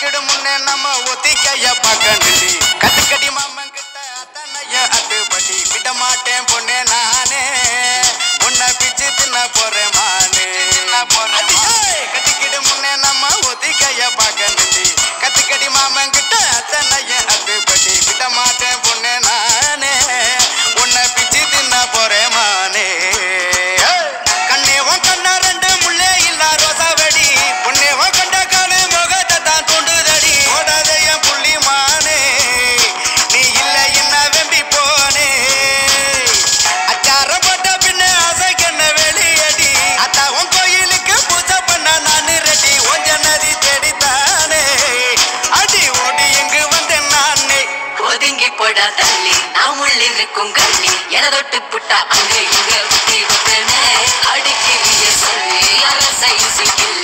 ಗಿಡ ಮುನ್ನೆ ನಮ್ಮ ಒತ್ತಿ ஒதுங்கி போடா தள்ளி நாம் உள்ளிருக்கும் கள்ளி. என தொட்டு புட்டா அங்கே இங்கே அடிக்கிறிய சொல்லி அரசை சிக்கில்